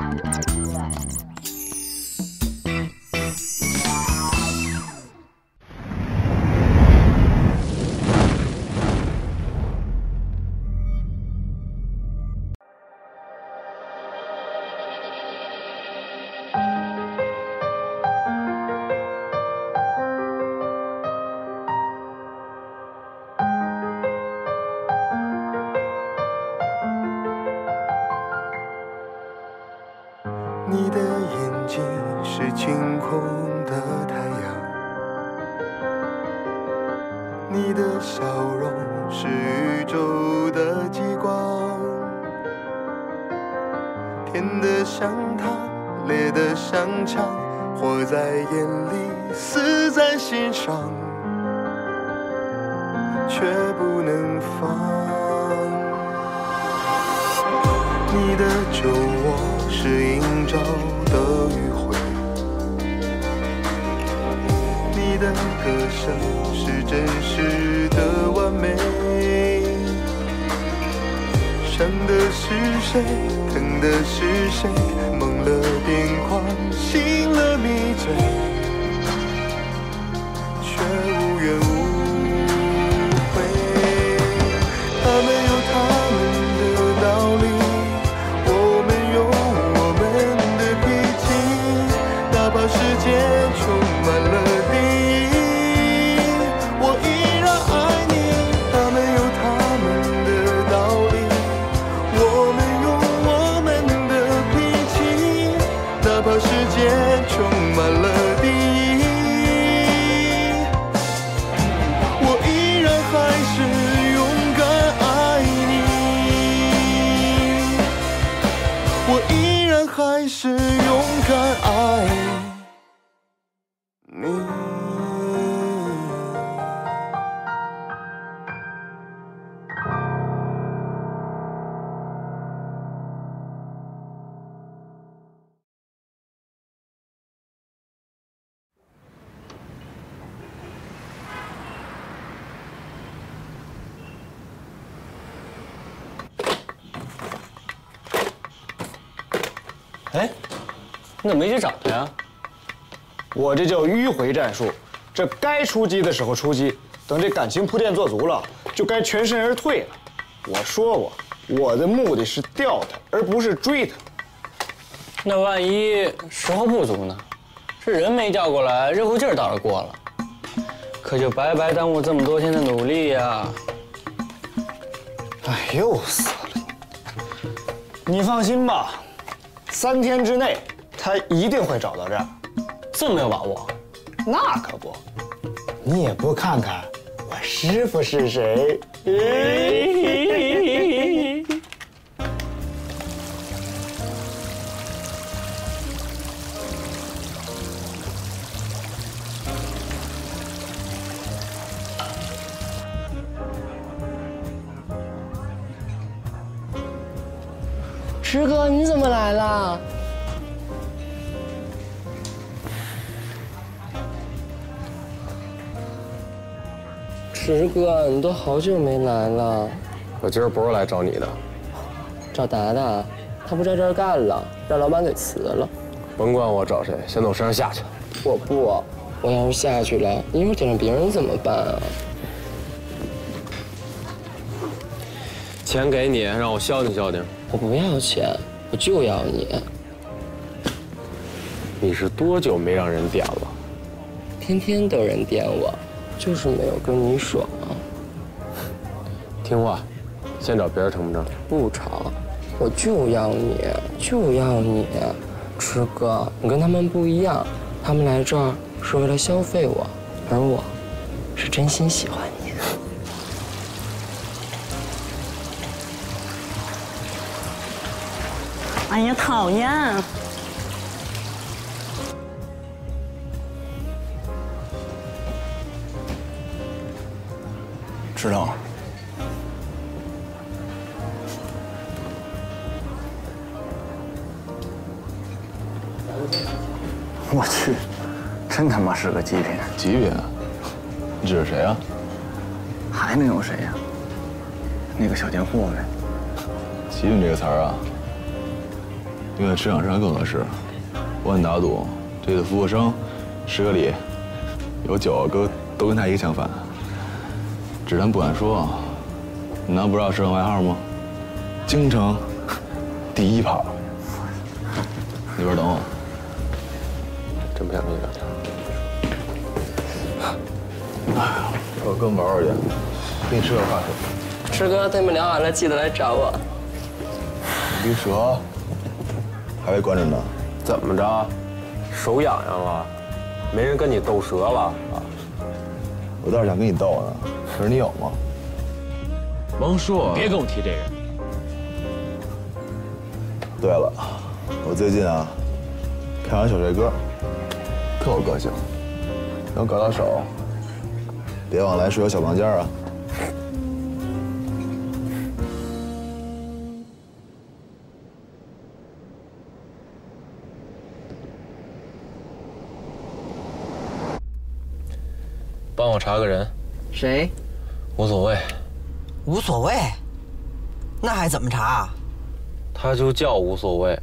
你甜的像糖，烈的像枪，活在眼里，死在心上，却不能放。你的酒窝是映照的余晖，你的歌声是真实的完美。伤的是谁？疼的是谁？梦了变狂，醒了迷醉，你怎么没去找他呀？我这叫迂回战术，这该出击的时候出击，等这感情铺垫做足了，就该全身而退了。我说过，我的目的是钓他，而不是追他。那万一时候不足呢？这人没调过来，热乎劲儿倒是过了，可就白白耽误这么多天的努力呀、哎，又死了！你放心吧，三天之内他一定会找到这儿。这么有把握？那可不，你也不看看我师傅是谁？池哥，你都好久没来了。我今儿不是来找你的，找达达，他不在这儿干了，让老板给辞了。甭管我找谁，先从我身上下去。我不，我要是下去了，一会儿顶上别人怎么办啊？钱给你，让我消停消停。我不要钱，我就要你。你是多久没让人点了？天天都有人点我，就是没有跟你爽。听话，先找别人成不成？不成，我就要你，就要你，池哥，你跟他们不一样，他们来这儿是为了消费我，而我，是真心喜欢你。哎呀，讨厌！知道。我去，真他妈是个极品！极品？你指着谁啊？还能有谁呀、那个小贱货呗。极品这个词儿啊，用在职场上更合适。我敢打赌，这里的服务生，十个里有九个都跟他一个相反。只咱不敢说，你难不知道师恒外号吗？京城第一炮。你一会等我。真不想跟你聊天。我跟玩玩去，跟你说点话说。师哥，等你们聊完了，记得来找我。你蛇还被关着呢。怎么着？手痒痒了？没人跟你斗蛇了啊？我倒是想跟你斗呢，可是你有吗？王硕，别跟我提这个。对了，我最近啊，看完小帅哥，特有个性，能搞到手，别忘来睡我小房间啊。查个人，谁？无所谓，无所谓。那还怎么查？他就叫无所谓。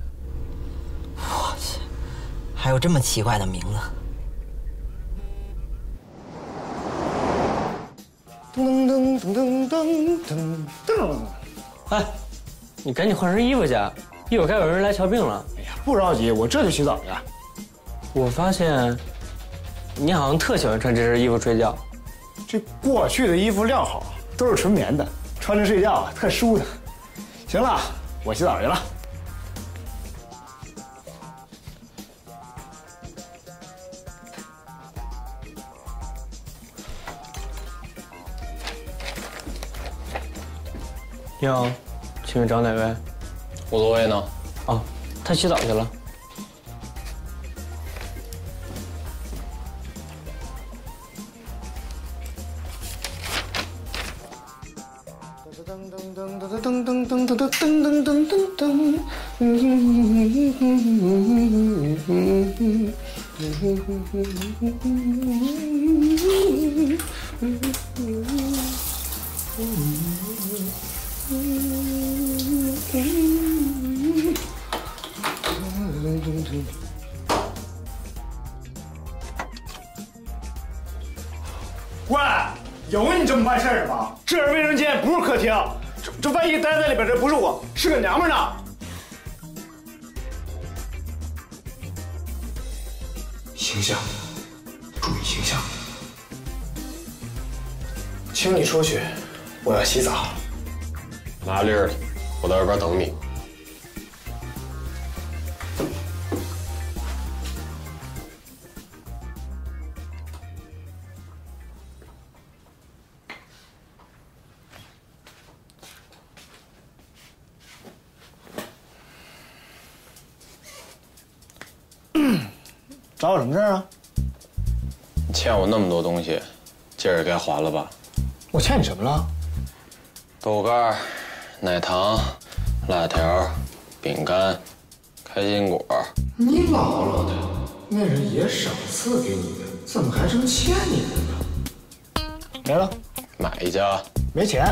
我去，还有这么奇怪的名字。噔噔噔噔噔噔噔。哎，你赶紧换身衣服去，一会儿该有人来瞧病了。哎呀，不着急，我这就洗澡去。我发现，你好像特喜欢穿这身衣服睡觉。这过去的衣服料好，都是纯棉的，穿着睡觉啊特舒坦。行了，我洗澡去了。你好，请问找哪位？我座位呢。哦，他洗澡去了。噔噔噔噔噔，嗯喂，有你这么办事儿的吗？这是卫生间，不是客厅。这这万一待在里边，这不是我，是个娘们呢。形象，注意形象。请你出去，我要洗澡。麻利儿的，我在外边等你。么事儿啊？你欠我那么多东西，今儿也该还了吧？我欠你什么了？豆干、奶糖、辣条、饼干、开心果。你姥姥的，那是爷赏赐给你的，怎么还成欠你的呢？没了，买一家。没钱。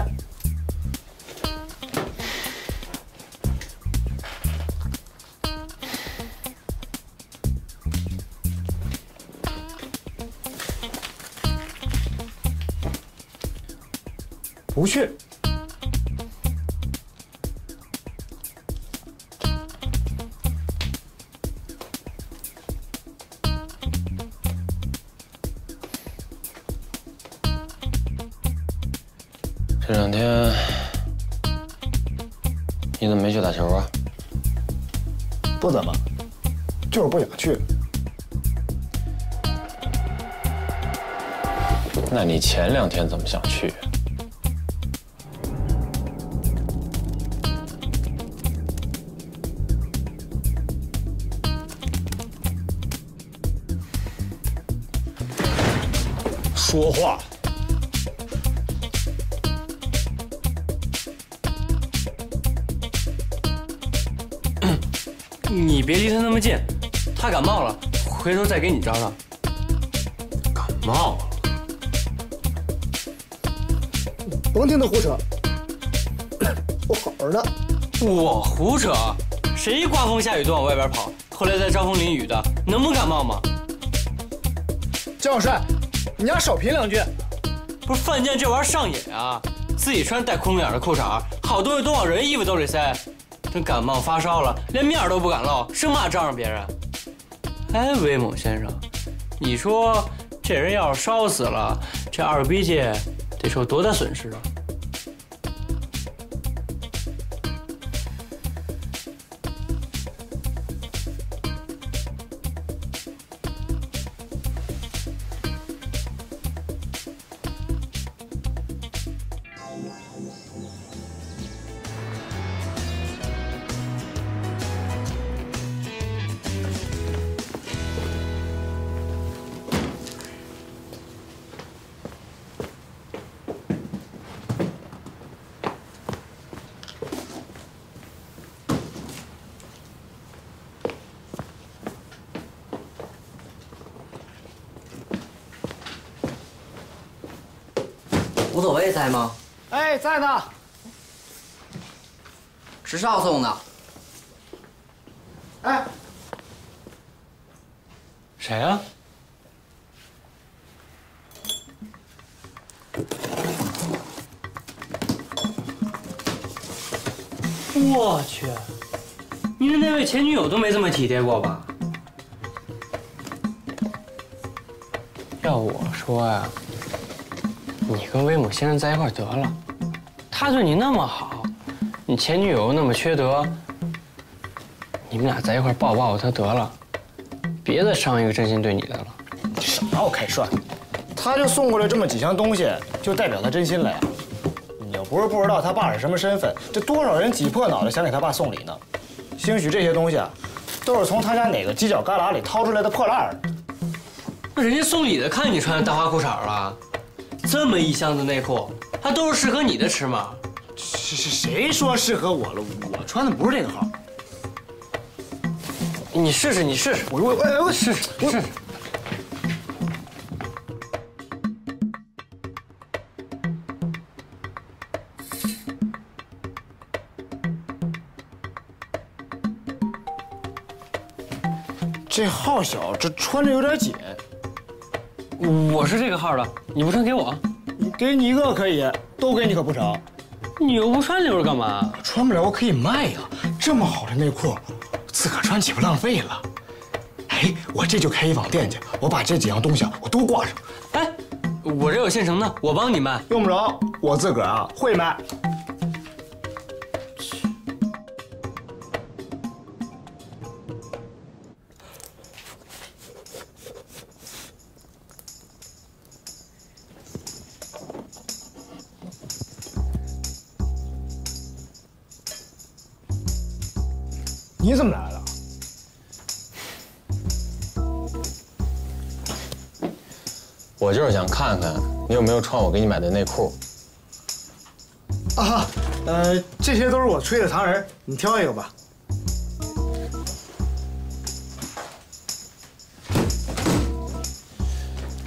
不去。这两天你怎么没去打球啊？不怎么，就是不想去。那你前两天怎么想去？说话。你别离他那么近，他感冒了，回头再给你找找。感冒了。甭听他胡扯，我好着呢。我胡扯，谁刮风下雨都往外边跑，后来再招风淋雨的，能不感冒吗？江小帅，你俩少贫两句。不是犯贱这玩意儿上瘾啊！自己穿带窟窿眼的裤衩，好东西都往人衣服兜里塞，等感冒发烧了，连面都不敢露，生怕招上别人。哎，威猛先生，你说这人要是烧死了，这二逼界得受多大损失啊？吴所谓在吗？哎，在呢。石少送的。哎，谁啊？我去，你的那位前女友都没这么体贴过吧？要我说呀，你跟威猛先生在一块儿得了，他对你那么好，你前女友那么缺德，你们俩在一块儿抱抱他得了，别再伤一个真心对你的了。什么我开涮？他就送过来这么几箱东西，就代表他真心了呀？你要不是不知道他爸是什么身份，这多少人挤破脑袋想给他爸送礼呢？兴许这些东西啊，都是从他家哪个犄角旮旯里掏出来的破烂儿。那人家送礼的看你穿大花裤衩了，这么一箱子内裤，还都是适合你的尺码。是是谁说适合我了？我穿的不是这个号。你试试，你试试，我我我我试试试试。这号小，这穿着有点紧。我是这个号的，你不穿给我，给你一个可以，都给你可不成。你又不穿留着干嘛？穿不了我可以卖呀，这么好的内裤，自个儿穿岂不浪费了？哎，我这就开一网店去，我把这几样东西啊，我都挂上。哎，我这有现成的，我帮你卖。用不着，我自个儿啊会卖。你怎么来了？我就是想看看你有没有穿我给你买的内裤。啊，呃，这些都是我吹的糖人，你挑一个吧。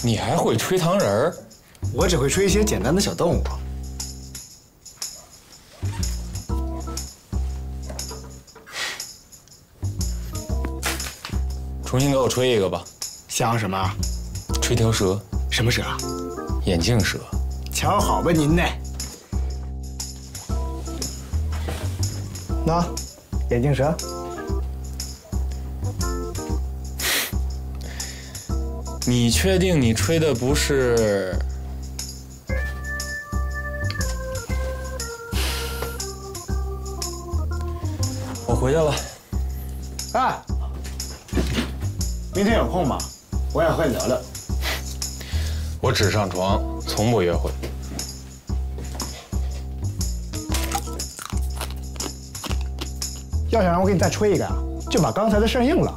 你还会吹糖人儿？我只会吹一些简单的小动物。重新给我吹一个吧，像什么？吹条蛇，什么蛇啊？眼镜蛇。瞧好吧您呢？那，眼镜蛇。你确定你吹的不是？我回去了。明天有空吗？我想和你聊聊。我只上床，从不约会。要想让我给你再吹一个啊，就把刚才的事应了。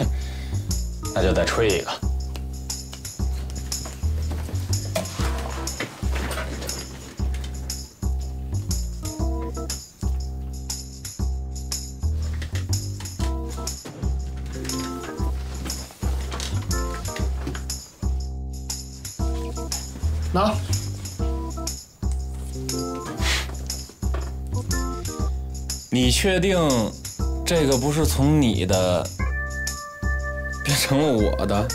那就再吹一个。那，你确定这个不是从你的变成了我的？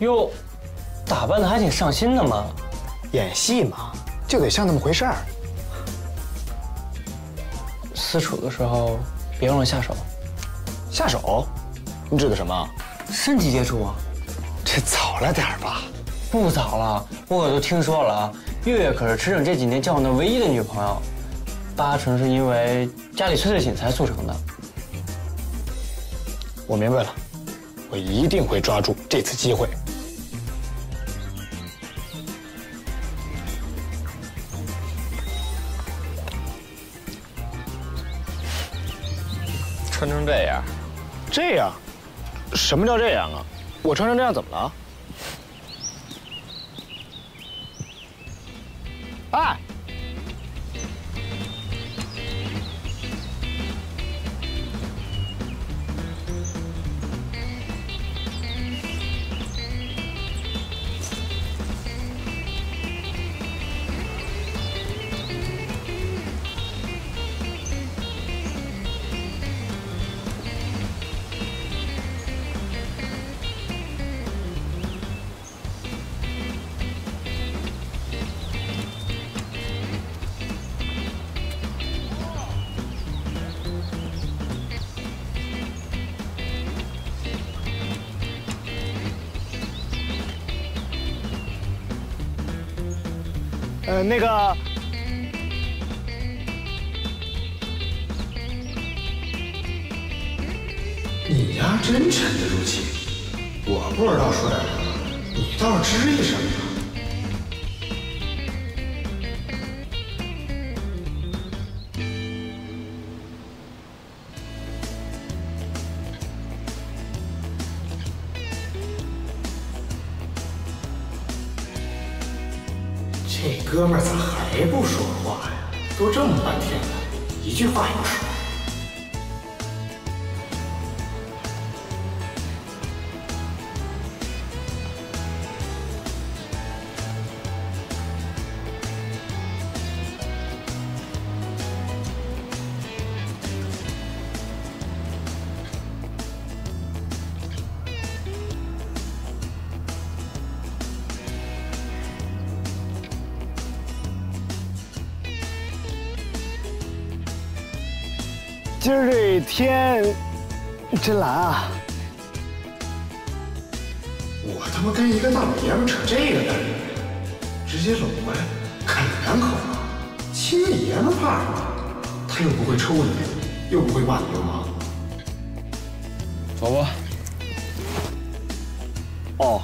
哟，打扮的还挺上心的嘛。演戏嘛，就得像那么回事儿。私处的时候别忘了下手，下手？你指的什么？身体接触啊。这早了点儿吧？不早了，我可都听说了啊。月月可是池整这几年交往的唯一的女朋友，八成是因为家里催得紧才促成的。我明白了，我一定会抓住这次机会。穿成这样，这样？什么叫这样啊？我穿成这样怎么了？哎，呃，那个，你呀，真沉得住气。我不知道说点什么，你倒是吱一声啊。这今儿这天真蓝啊！我他妈跟一个大老爷们扯这个干什么？直接搂过来啃两口啊！亲爷们怕什么？他又不会抽你，又不会骂你流氓。走吧。哦，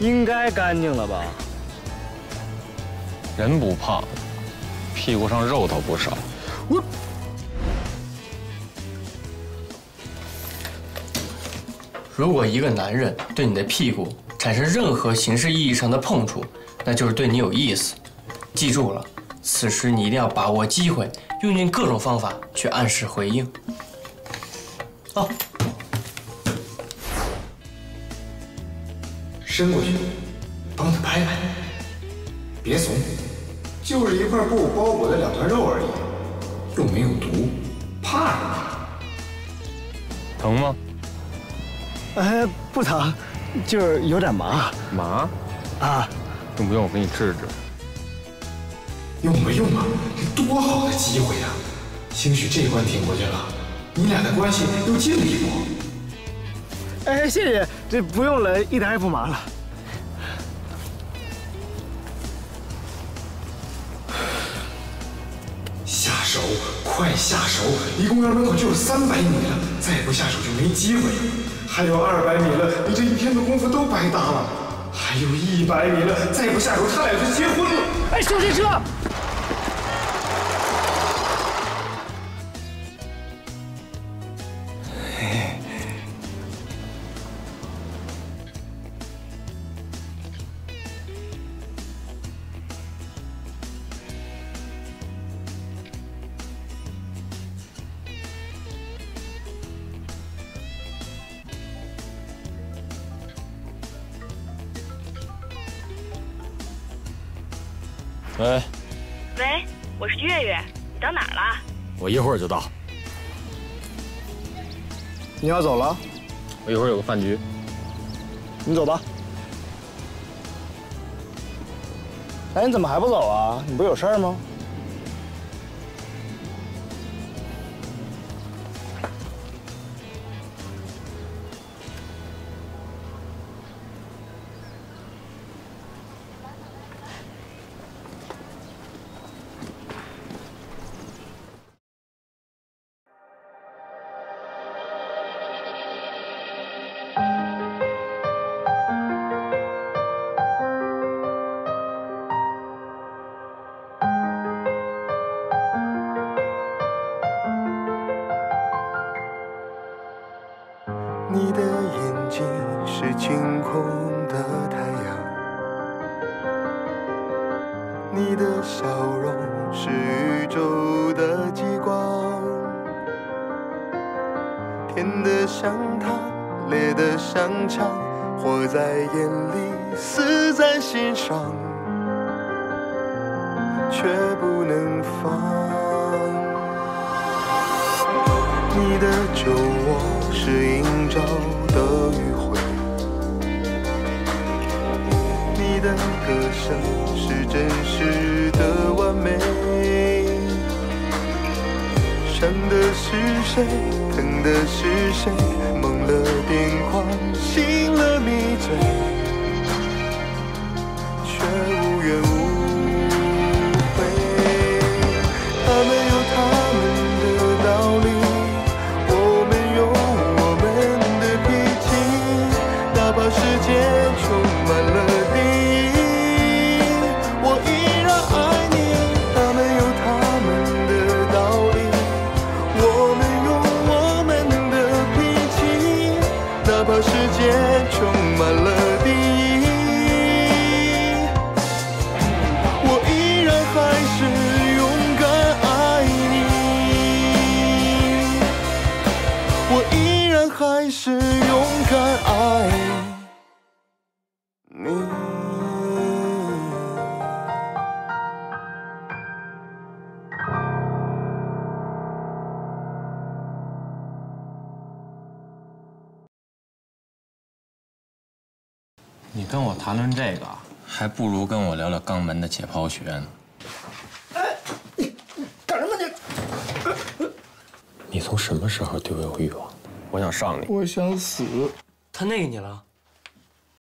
应该干净了吧？人不胖，屁股上肉倒不少。我如果一个男人对你的屁股产生任何形式意义上的碰触，那就是对你有意思。记住了，此时你一定要把握机会，用尽各种方法去暗示回应。哦，伸过去，帮他拍拍，别怂，就是一块布包裹的两团肉而已，又没有毒，怕什么？疼吗？哎，不疼，就是有点麻麻？啊。用不用我给你治治？用吧用吧，这多好的机会呀！兴许这关挺过去了，你俩的关系又近了一步。哎，谢谢，这不用了，一点也不麻了。下手，快下手！离公园门口就有三百米了，再不下手就没机会了。还有二百米了，你这一天的功夫都白搭了。还有一百米了，再不下手，他俩就结婚了。哎，小汽车！你到哪儿了？我一会儿就到。你要走了？我一会儿有个饭局。你走吧。哎，你怎么还不走啊？你不是有事儿吗？你的眼睛是晴空的太阳，你的笑容是宇宙的极光，甜的像糖，烈的像枪，活在眼里，死在心上，却不能放。你的酒窝是映照的余晖，你的歌声是真实的完美。伤的是谁？疼的是谁？梦了癫狂，醒了迷醉，跟我谈论这个，还不如跟我聊聊肛门的解剖学呢。哎，你干什么你？你从什么时候对我有欲望？我想上你。我想死。他那个你了？